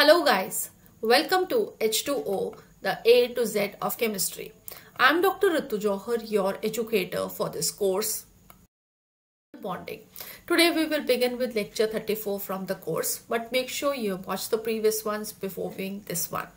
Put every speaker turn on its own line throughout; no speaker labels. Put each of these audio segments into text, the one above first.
Hello guys, welcome to H2O, the A to Z of chemistry. I'm Dr. Ritu Johar, your educator for this course. Bonding. Today we will begin with lecture 34 from the course, but make sure you watch the previous ones before viewing this one.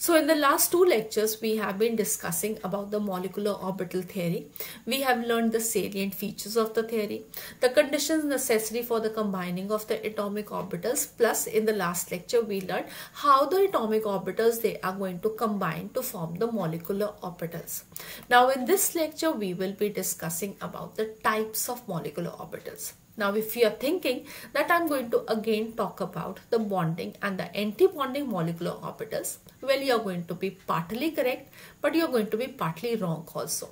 So in the last two lectures, we have been discussing about the molecular orbital theory. We have learned the salient features of the theory, the conditions necessary for the combining of the atomic orbitals. Plus in the last lecture, we learned how the atomic orbitals, they are going to combine to form the molecular orbitals. Now in this lecture, we will be discussing about the types of molecular orbitals. Now, if you are thinking that I'm going to again talk about the bonding and the anti-bonding molecular orbitals, well, you're going to be partly correct, but you're going to be partly wrong also.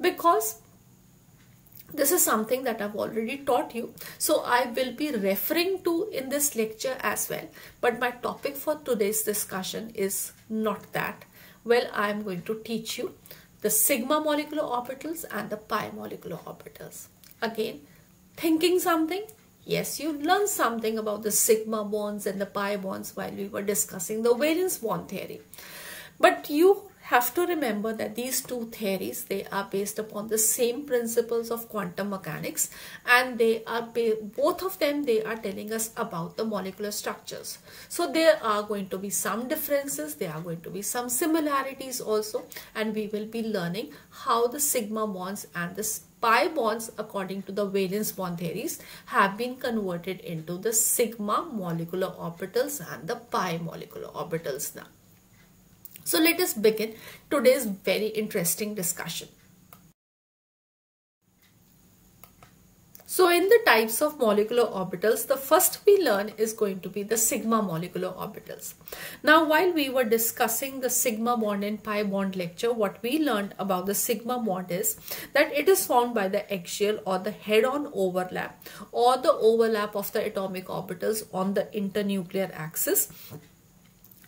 Because this is something that I've already taught you. So I will be referring to in this lecture as well. But my topic for today's discussion is not that. Well, I am going to teach you the sigma molecular orbitals and the pi molecular orbitals. Again, thinking something? Yes, you learned something about the sigma bonds and the pi bonds while we were discussing the valence bond theory. But you have to remember that these two theories they are based upon the same principles of quantum mechanics and they are both of them they are telling us about the molecular structures so there are going to be some differences there are going to be some similarities also and we will be learning how the sigma bonds and the pi bonds according to the valence bond theories have been converted into the sigma molecular orbitals and the pi molecular orbitals now. So let us begin today's very interesting discussion. So in the types of molecular orbitals, the first we learn is going to be the sigma molecular orbitals. Now while we were discussing the sigma bond and pi bond lecture, what we learned about the sigma bond is that it is formed by the axial or the head-on overlap or the overlap of the atomic orbitals on the internuclear axis.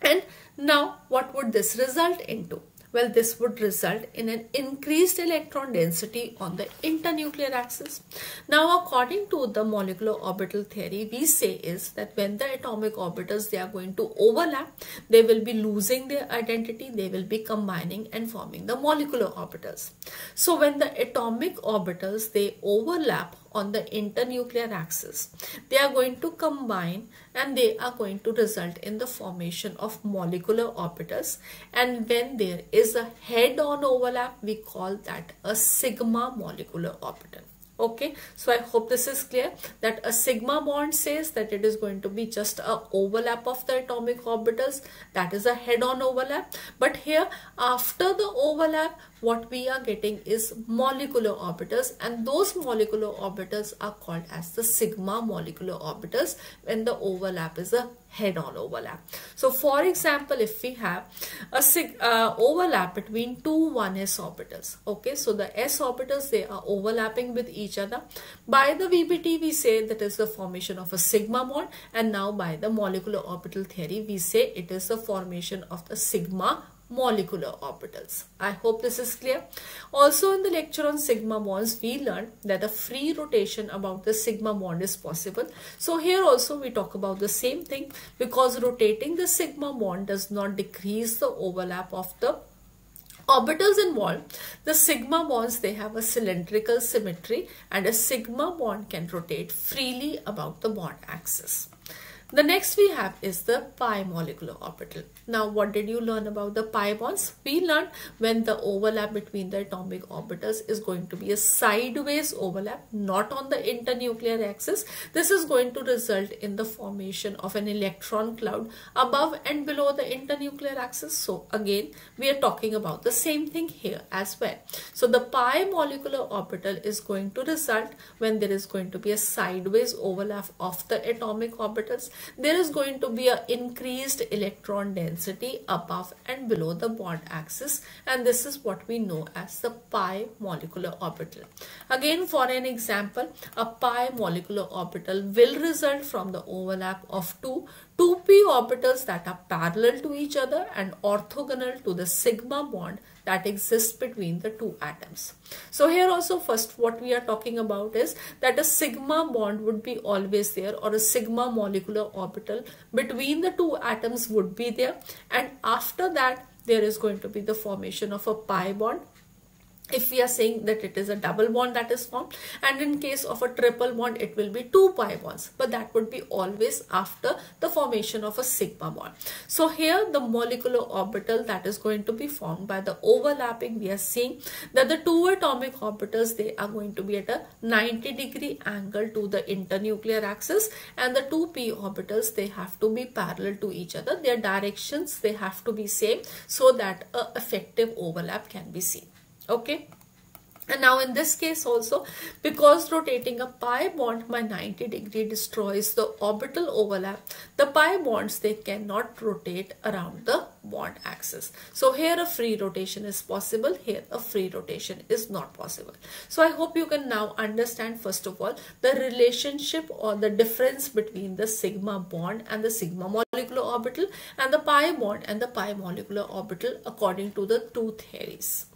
And now what would this result into? Well, this would result in an increased electron density on the internuclear axis. Now, according to the molecular orbital theory, we say is that when the atomic orbitals, they are going to overlap, they will be losing their identity, they will be combining and forming the molecular orbitals. So, when the atomic orbitals, they overlap on the internuclear axis. They are going to combine and they are going to result in the formation of molecular orbitals and when there is a head-on overlap we call that a sigma molecular orbital okay so i hope this is clear that a sigma bond says that it is going to be just a overlap of the atomic orbitals. That is a head-on overlap. But here after the overlap what we are getting is molecular orbitals. And those molecular orbitals are called as the sigma molecular orbitals when the overlap is a head-on overlap. So for example, if we have a uh, overlap between two 1s orbitals, okay, so the s orbitals, they are overlapping with each other. By the VBT, we say that is the formation of a sigma bond and now by the molecular orbital theory, we say it is the formation of the sigma molecular orbitals. I hope this is clear. Also in the lecture on sigma bonds, we learned that a free rotation about the sigma bond is possible. So here also we talk about the same thing because rotating the sigma bond does not decrease the overlap of the orbitals involved, the sigma bonds, they have a cylindrical symmetry and a sigma bond can rotate freely about the bond axis. The next we have is the pi molecular orbital. Now what did you learn about the pi bonds? We learned when the overlap between the atomic orbitals is going to be a sideways overlap, not on the internuclear axis. This is going to result in the formation of an electron cloud above and below the internuclear axis. So again, we are talking about the same thing here as well. So the pi molecular orbital is going to result when there is going to be a sideways overlap of the atomic orbitals there is going to be an increased electron density above and below the bond axis and this is what we know as the pi molecular orbital. Again for an example, a pi molecular orbital will result from the overlap of two 2p orbitals that are parallel to each other and orthogonal to the sigma bond that exists between the two atoms. So here also first what we are talking about is that a sigma bond would be always there or a sigma molecular orbital between the two atoms would be there and after that there is going to be the formation of a pi bond if we are saying that it is a double bond that is formed and in case of a triple bond it will be two pi bonds. But that would be always after the formation of a sigma bond. So here the molecular orbital that is going to be formed by the overlapping we are seeing that the two atomic orbitals they are going to be at a 90 degree angle to the internuclear axis and the two p orbitals they have to be parallel to each other. Their directions they have to be same so that a effective overlap can be seen okay? And now in this case also because rotating a pi bond by 90 degree destroys the orbital overlap the pi bonds they cannot rotate around the bond axis. So here a free rotation is possible here a free rotation is not possible. So i hope you can now understand first of all the relationship or the difference between the sigma bond and the sigma molecular orbital and the pi bond and the pi molecular orbital according to the two theories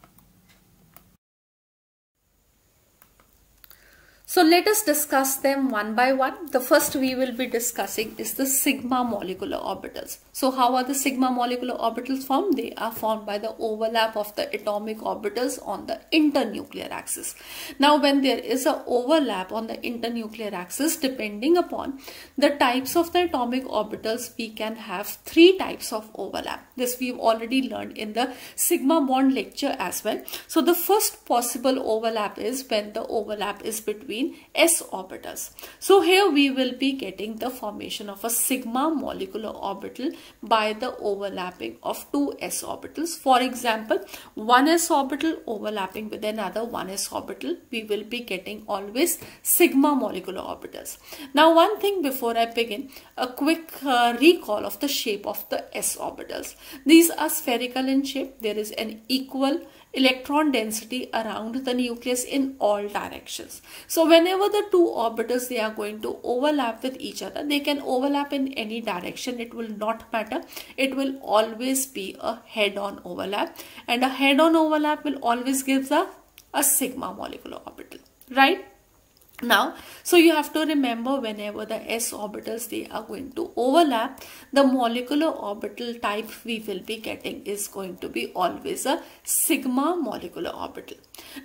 So let us discuss them one by one. The first we will be discussing is the sigma molecular orbitals. So how are the sigma molecular orbitals formed? They are formed by the overlap of the atomic orbitals on the internuclear axis. Now when there is a overlap on the internuclear axis, depending upon the types of the atomic orbitals, we can have three types of overlap. This we've already learned in the sigma bond lecture as well. So the first possible overlap is when the overlap is between between s orbitals. So here we will be getting the formation of a sigma molecular orbital by the overlapping of two s orbitals. For example, one s orbital overlapping with another one s orbital, we will be getting always sigma molecular orbitals. Now one thing before I begin, a quick uh, recall of the shape of the s orbitals. These are spherical in shape. There is an equal electron density around the nucleus in all directions. So whenever the two orbitals they are going to overlap with each other, they can overlap in any direction. It will not matter. It will always be a head-on overlap and a head-on overlap will always give the a sigma molecular orbital, right? Now, so you have to remember whenever the s orbitals they are going to overlap, the molecular orbital type we will be getting is going to be always a sigma molecular orbital.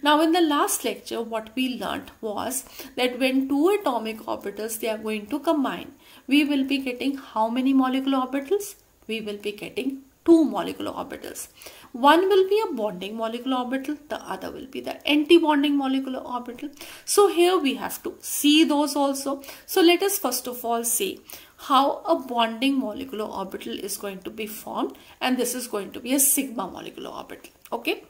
Now, in the last lecture, what we learnt was that when two atomic orbitals they are going to combine, we will be getting how many molecular orbitals? We will be getting two molecular orbitals. One will be a bonding molecular orbital, the other will be the anti-bonding molecular orbital. So here we have to see those also. So let us first of all see how a bonding molecular orbital is going to be formed and this is going to be a sigma molecular orbital. Okay.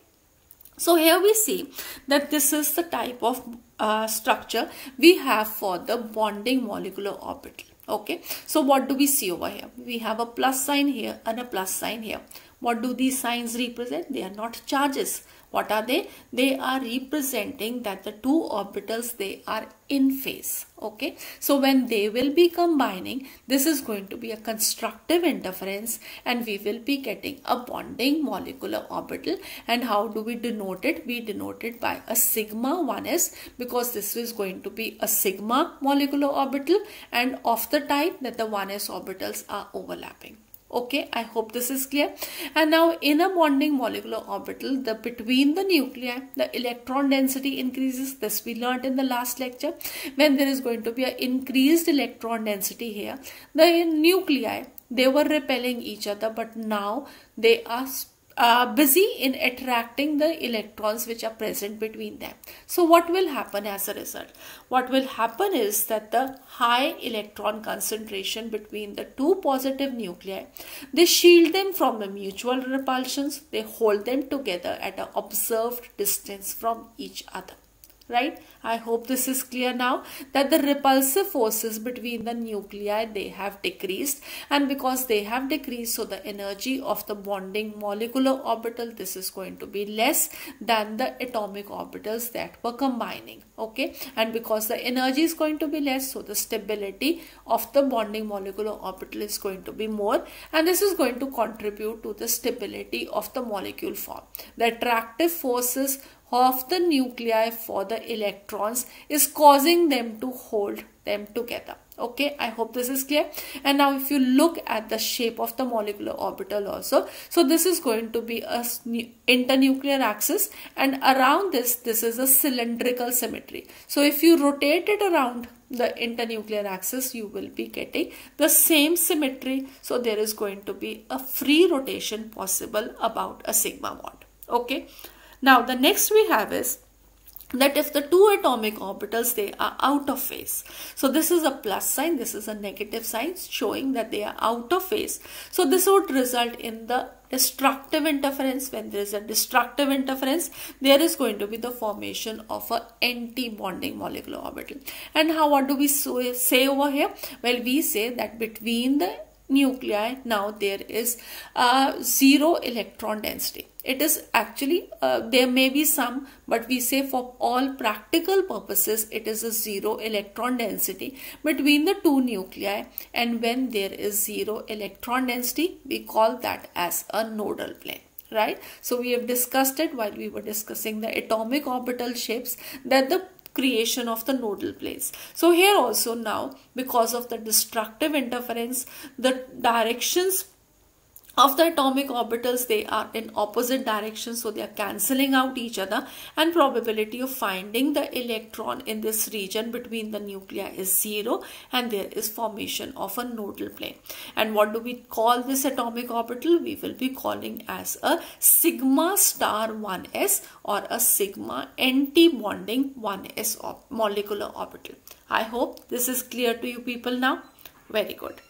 So here we see that this is the type of uh, structure we have for the bonding molecular orbital. Okay. So what do we see over here? We have a plus sign here and a plus sign here. What do these signs represent? They are not charges. What are they? They are representing that the two orbitals, they are in phase. Okay. So when they will be combining, this is going to be a constructive interference and we will be getting a bonding molecular orbital. And how do we denote it? We denote it by a sigma 1s because this is going to be a sigma molecular orbital and of the type that the 1s orbitals are overlapping okay i hope this is clear. And now in a bonding molecular orbital the between the nuclei the electron density increases. This we learned in the last lecture. When there is going to be an increased electron density here the nuclei they were repelling each other but now they are uh, busy in attracting the electrons which are present between them. So what will happen as a result? What will happen is that the high electron concentration between the two positive nuclei, they shield them from the mutual repulsions, they hold them together at an observed distance from each other right? I hope this is clear now that the repulsive forces between the nuclei they have decreased. And because they have decreased so the energy of the bonding molecular orbital this is going to be less than the atomic orbitals that were combining. Okay? And because the energy is going to be less so the stability of the bonding molecular orbital is going to be more. And this is going to contribute to the stability of the molecule form. The attractive forces of the nuclei for the electrons is causing them to hold them together. Okay i hope this is clear. And now if you look at the shape of the molecular orbital also so this is going to be a internuclear axis and around this this is a cylindrical symmetry. So if you rotate it around the internuclear axis you will be getting the same symmetry. So there is going to be a free rotation possible about a sigma bond okay now the next we have is that if the two atomic orbitals they are out of phase. So this is a plus sign this is a negative sign showing that they are out of phase. So this would result in the destructive interference. When there is a destructive interference there is going to be the formation of a anti-bonding molecular orbital. And how what do we say over here? Well we say that between the nuclei now there is a zero electron density. It is actually uh, there may be some but we say for all practical purposes it is a zero electron density between the two nuclei. And when there is zero electron density we call that as a nodal plane right? So we have discussed it while we were discussing the atomic orbital shapes that the creation of the nodal planes. So here also now because of the destructive interference the directions of the atomic orbitals they are in opposite directions so they are cancelling out each other and probability of finding the electron in this region between the nuclei is zero and there is formation of a nodal plane. And what do we call this atomic orbital? We will be calling as a sigma star 1s or a sigma anti-bonding 1s molecular orbital. I hope this is clear to you people now. Very good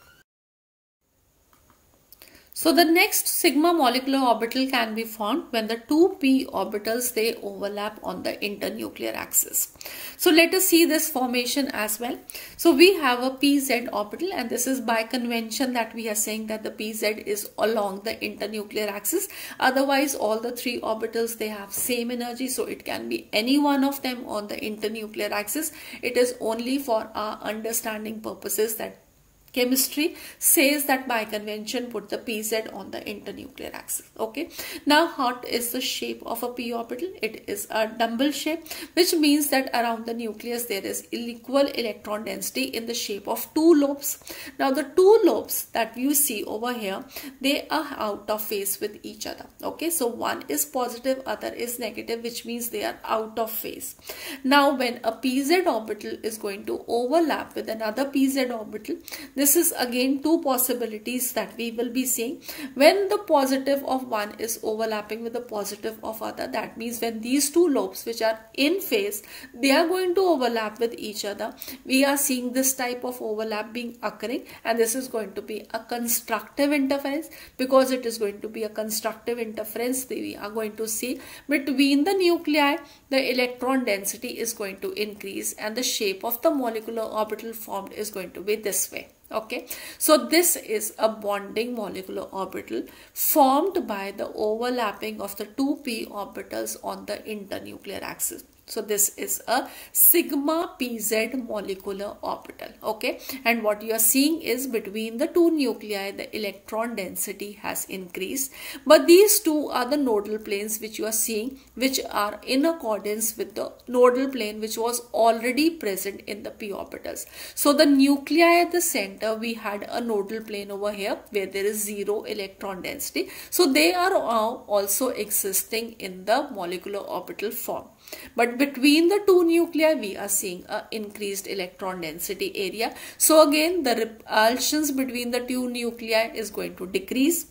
so the next sigma molecular orbital can be formed when the two p orbitals they overlap on the internuclear axis. So let us see this formation as well. So we have a pz orbital and this is by convention that we are saying that the pz is along the internuclear axis. Otherwise all the three orbitals they have same energy so it can be any one of them on the internuclear axis. It is only for our understanding purposes that chemistry says that by convention put the pz on the internuclear axis okay? Now what is the shape of a p orbital. It is a dumbbell shape which means that around the nucleus there is equal electron density in the shape of two lobes. Now the two lobes that you see over here they are out of phase with each other okay? So one is positive other is negative which means they are out of phase. Now when a pz orbital is going to overlap with another pz orbital this is again two possibilities that we will be seeing. When the positive of one is overlapping with the positive of other, that means when these two lobes which are in phase, they are going to overlap with each other. We are seeing this type of overlap being occurring and this is going to be a constructive interference because it is going to be a constructive interference we are going to see between the nuclei the electron density is going to increase and the shape of the molecular orbital formed is going to be this way okay. So this is a bonding molecular orbital formed by the overlapping of the two p orbitals on the internuclear axis so this is a sigma pz molecular orbital. Okay. And what you are seeing is between the two nuclei, the electron density has increased. But these two are the nodal planes which you are seeing, which are in accordance with the nodal plane which was already present in the p orbitals. So the nuclei at the center, we had a nodal plane over here where there is zero electron density. So they are also existing in the molecular orbital form. But between the two nuclei, we are seeing a increased electron density area. So again, the repulsions between the two nuclei is going to decrease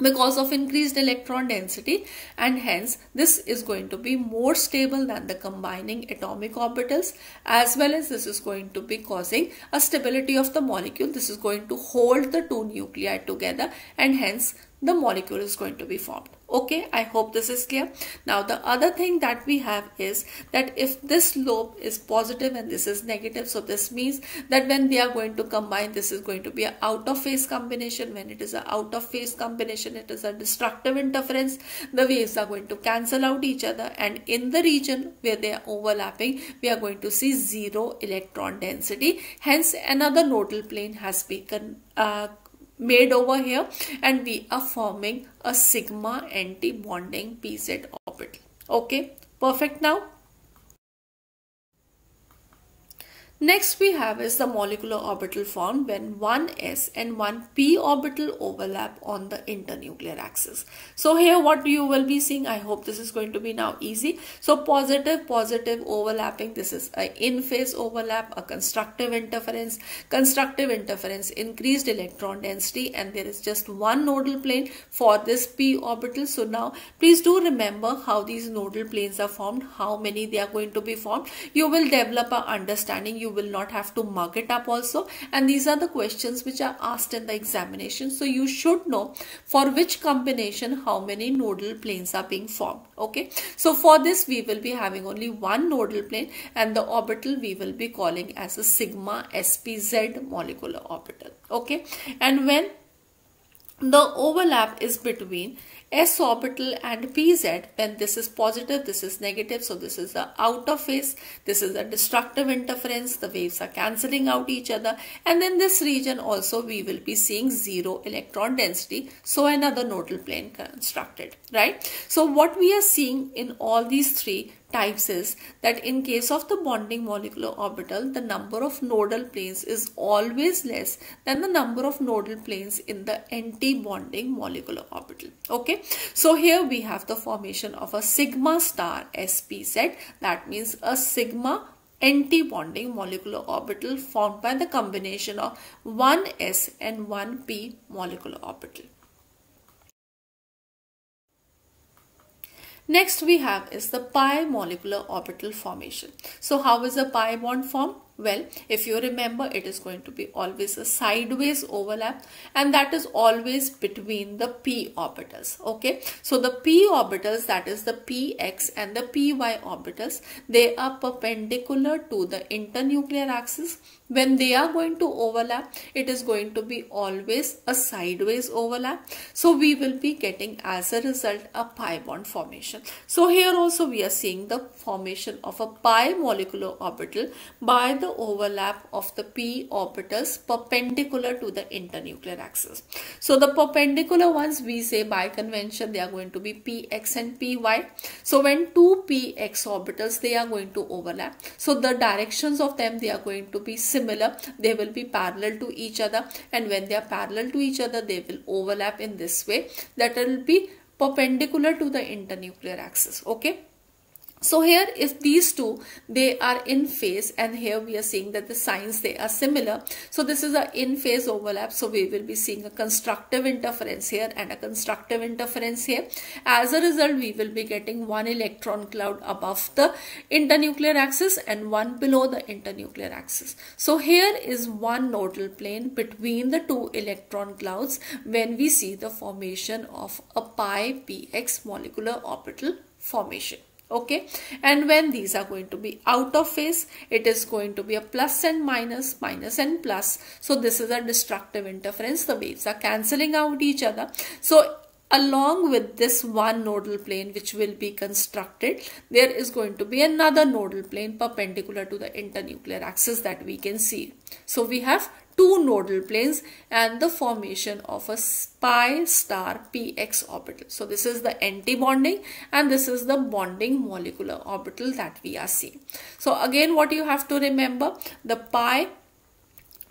because of increased electron density and hence this is going to be more stable than the combining atomic orbitals as well as this is going to be causing a stability of the molecule this is going to hold the two nuclei together and hence the molecule is going to be formed. Okay i hope this is clear. Now the other thing that we have is that if this lobe is positive and this is negative so this means that when they are going to combine this is going to be a out of phase combination. When it is a out of phase combination it is a destructive interference. The waves are going to cancel out each other and in the region where they are overlapping we are going to see zero electron density. Hence another nodal plane has been uh, made over here and we are forming a sigma anti-bonding pz orbital. Okay? Perfect now Next we have is the molecular orbital formed when one s and one p orbital overlap on the internuclear axis. So here what you will be seeing, I hope this is going to be now easy. So positive, positive overlapping, this is an in-phase overlap, a constructive interference. Constructive interference, increased electron density and there is just one nodal plane for this p orbital. So now please do remember how these nodal planes are formed, how many they are going to be formed. You will develop a understanding. You you will not have to mug it up also. And these are the questions which are asked in the examination. So you should know for which combination how many nodal planes are being formed. Okay? So for this we will be having only one nodal plane and the orbital we will be calling as a sigma spz molecular orbital. Okay? And when the overlap is between s orbital and pz when this is positive this is negative. So this is the out of phase this is a destructive interference the waves are cancelling out each other. And in this region also we will be seeing zero electron density. So another nodal plane constructed right? So what we are seeing in all these three types is that in case of the bonding molecular orbital, the number of nodal planes is always less than the number of nodal planes in the anti-bonding molecular orbital. Okay, so here we have the formation of a sigma star spz. That means a sigma anti-bonding molecular orbital formed by the combination of one s and one p molecular orbital. Next we have is the pi molecular orbital formation. So how is a pi bond formed? Well, if you remember, it is going to be always a sideways overlap and that is always between the p orbitals. Okay, so the p orbitals that is the px and the py orbitals, they are perpendicular to the internuclear axis when they are going to overlap it is going to be always a sideways overlap. So we will be getting as a result a pi bond formation. So here also we are seeing the formation of a pi molecular orbital by the overlap of the p orbitals perpendicular to the internuclear axis. So the perpendicular ones we say by convention they are going to be px and py so when two px orbitals they are going to overlap. So the directions of them they are going to be similar similar they will be parallel to each other. And when they are parallel to each other they will overlap in this way. That will be perpendicular to the internuclear axis. Okay so here if these two they are in phase and here we are seeing that the signs they are similar. So this is a in phase overlap. So we will be seeing a constructive interference here and a constructive interference here. As a result we will be getting one electron cloud above the internuclear axis and one below the internuclear axis. So here is one nodal plane between the two electron clouds when we see the formation of a pi px molecular orbital formation okay? And when these are going to be out of phase it is going to be a plus and minus minus and plus. So this is a destructive interference. The waves are cancelling out each other. So along with this one nodal plane which will be constructed there is going to be another nodal plane perpendicular to the internuclear axis that we can see so we have two nodal planes and the formation of a pi star px orbital. So this is the anti-bonding and this is the bonding molecular orbital that we are seeing. So again what you have to remember the pi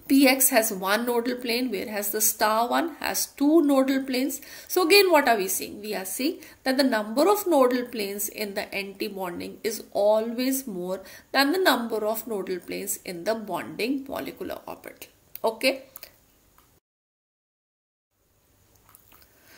px has one nodal plane whereas the star one has two nodal planes. So again what are we seeing? We are seeing that the number of nodal planes in the anti-bonding is always more than the number of nodal planes in the bonding molecular orbital okay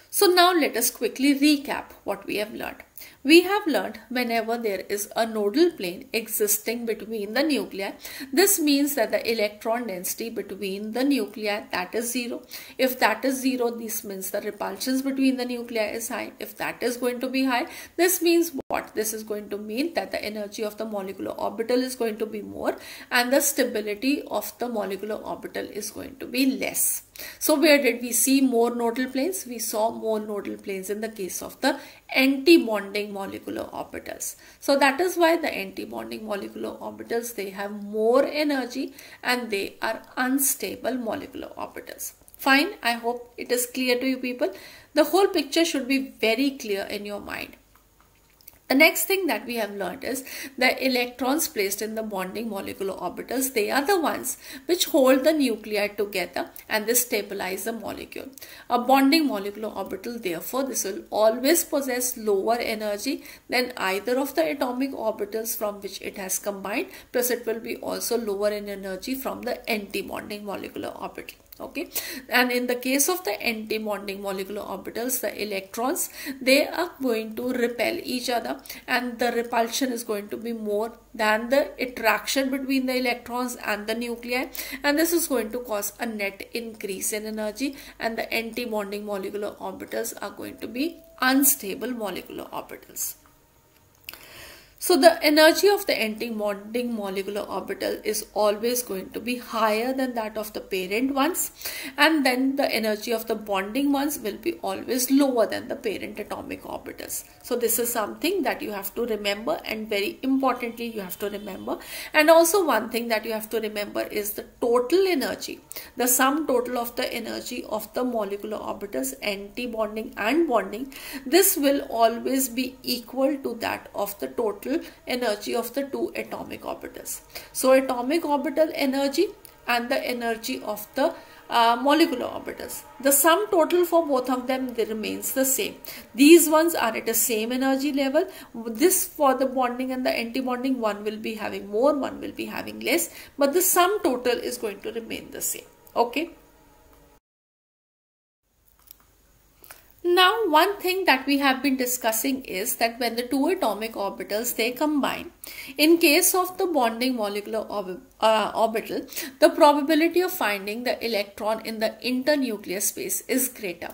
so now let us quickly recap what we have learned We have learned whenever there is a nodal plane existing between the nuclei, this means that the electron density between the nuclei that is zero. If that is zero, this means the repulsions between the nuclei is high. If that is going to be high, this means what? This is going to mean that the energy of the molecular orbital is going to be more and the stability of the molecular orbital is going to be less. So where did we see more nodal planes? We saw more nodal planes in the case of the anti-bonding molecular orbitals. So that is why the anti-bonding molecular orbitals, they have more energy and they are unstable molecular orbitals. Fine, I hope it is clear to you people. The whole picture should be very clear in your mind. The next thing that we have learned is the electrons placed in the bonding molecular orbitals, they are the ones which hold the nuclei together and they stabilize the molecule. A bonding molecular orbital, therefore, this will always possess lower energy than either of the atomic orbitals from which it has combined, plus it will be also lower in energy from the anti-bonding molecular orbital okay. And in the case of the anti-bonding molecular orbitals the electrons they are going to repel each other and the repulsion is going to be more than the attraction between the electrons and the nuclei. And this is going to cause a net increase in energy and the anti-bonding molecular orbitals are going to be unstable molecular orbitals so the energy of the anti-bonding molecular orbital is always going to be higher than that of the parent ones. And then the energy of the bonding ones will be always lower than the parent atomic orbitals. So this is something that you have to remember and very importantly you have to remember. And also one thing that you have to remember is the total energy. The sum total of the energy of the molecular orbitals anti-bonding and bonding this will always be equal to that of the total total energy of the two atomic orbitals. So atomic orbital energy and the energy of the uh, molecular orbitals. The sum total for both of them remains the same. These ones are at the same energy level. This for the bonding and the anti-bonding one will be having more, one will be having less. But the sum total is going to remain the same. Okay. Now, one thing that we have been discussing is that when the two atomic orbitals they combine, in case of the bonding molecular orb uh, orbital, the probability of finding the electron in the internuclear space is greater.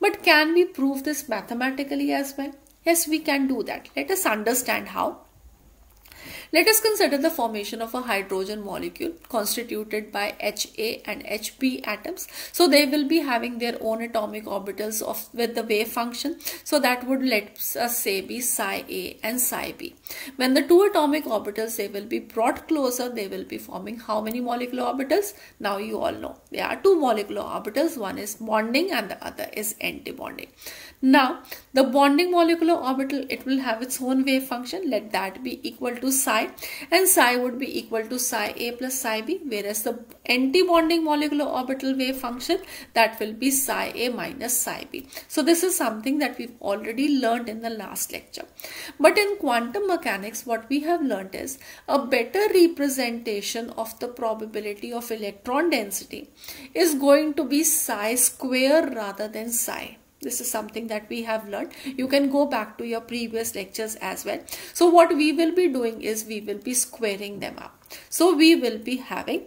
But can we prove this mathematically as well? Yes, we can do that. Let us understand how. Let us consider the formation of a hydrogen molecule constituted by HA and HB atoms. So they will be having their own atomic orbitals of with the wave function. So that would let us say be psi A and psi B. When the two atomic orbitals they will be brought closer, they will be forming how many molecular orbitals? Now you all know. There are two molecular orbitals. One is bonding and the other is anti-bonding. Now, the bonding molecular orbital, it will have its own wave function. Let that be equal to psi and psi would be equal to psi a plus psi b whereas the anti-bonding molecular orbital wave function that will be psi a minus psi b. So this is something that we've already learned in the last lecture. But in quantum mechanics, what we have learned is a better representation of the probability of electron density is going to be psi square rather than psi. This is something that we have learned. You can go back to your previous lectures as well. So what we will be doing is we will be squaring them up. So we will be having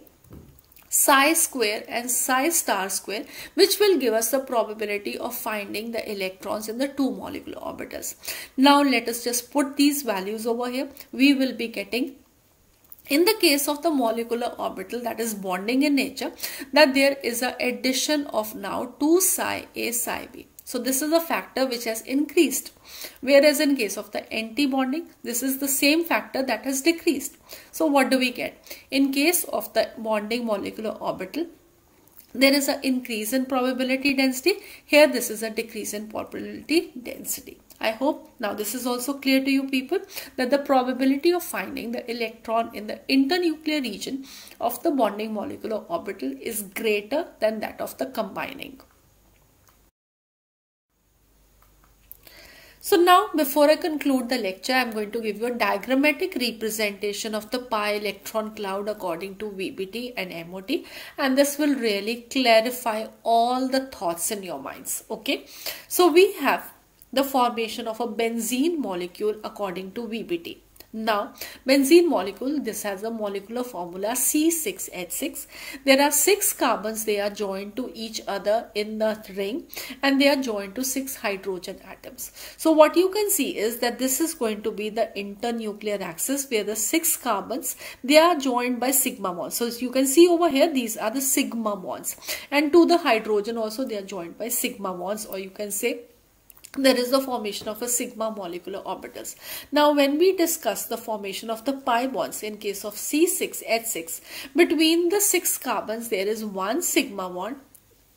psi square and psi star square which will give us the probability of finding the electrons in the two molecular orbitals. Now let us just put these values over here. We will be getting in the case of the molecular orbital that is bonding in nature that there is a addition of now 2 psi a psi b so this is a factor which has increased. Whereas in case of the anti-bonding, this is the same factor that has decreased. So what do we get? In case of the bonding molecular orbital, there is an increase in probability density. Here this is a decrease in probability density. I hope now this is also clear to you people that the probability of finding the electron in the internuclear region of the bonding molecular orbital is greater than that of the combining. So now before I conclude the lecture, I'm going to give you a diagrammatic representation of the pi electron cloud according to VBT and MOT and this will really clarify all the thoughts in your minds. Okay. So we have the formation of a benzene molecule according to VBT. Now, benzene molecule, this has a molecular formula C6H6. There are six carbons, they are joined to each other in the ring and they are joined to six hydrogen atoms. So what you can see is that this is going to be the internuclear axis where the six carbons, they are joined by sigma bonds. So you can see over here, these are the sigma bonds and to the hydrogen also they are joined by sigma bonds or you can say there is the formation of a sigma molecular orbitals. Now when we discuss the formation of the pi bonds in case of C6H6, between the six carbons there is one sigma bond,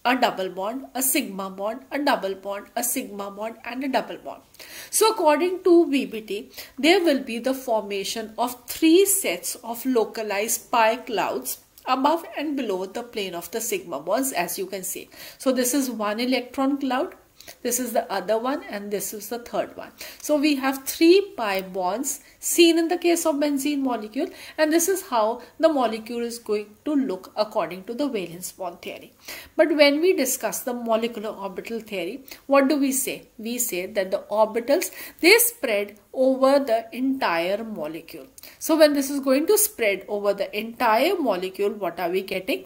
a double bond, a sigma bond, a double bond, a sigma bond and a double bond. So according to VBT, there will be the formation of three sets of localized pi clouds above and below the plane of the sigma bonds as you can see. So this is one electron cloud this is the other one and this is the third one. So we have three pi bonds seen in the case of benzene molecule and this is how the molecule is going to look according to the valence bond theory. But when we discuss the molecular orbital theory, what do we say? We say that the orbitals, they spread over the entire molecule. So when this is going to spread over the entire molecule, what are we getting?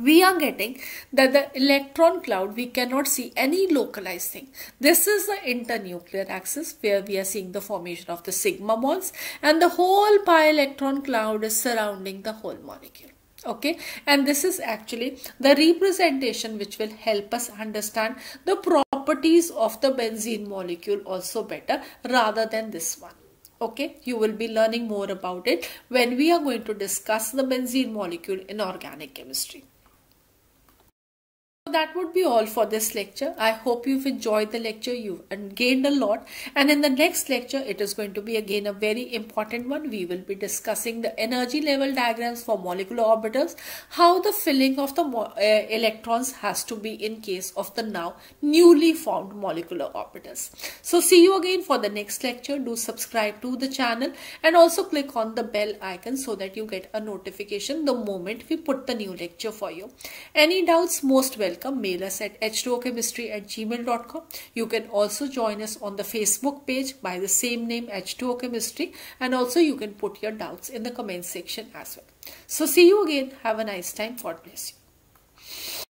We are getting that the electron cloud we cannot see any localized thing this is the internuclear axis where we are seeing the formation of the sigma bonds and the whole pi electron cloud is surrounding the whole molecule. Okay? And this is actually the representation which will help us understand the properties of the benzene molecule also better rather than this one. Okay? You will be learning more about it when we are going to discuss the benzene molecule in organic chemistry that would be all for this lecture. I hope you've enjoyed the lecture. You've gained a lot. And in the next lecture, it is going to be again a very important one. We will be discussing the energy level diagrams for molecular orbitals, how the filling of the uh, electrons has to be in case of the now newly formed molecular orbitals. So see you again for the next lecture. Do subscribe to the channel and also click on the bell icon so that you get a notification the moment we put the new lecture for you. Any doubts, most welcome welcome. Mail us at h2ochemistry at gmail.com. You can also join us on the Facebook page by the same name H2O and also you can put your doubts in the comment section as well. So see you again. Have a nice time. God bless you.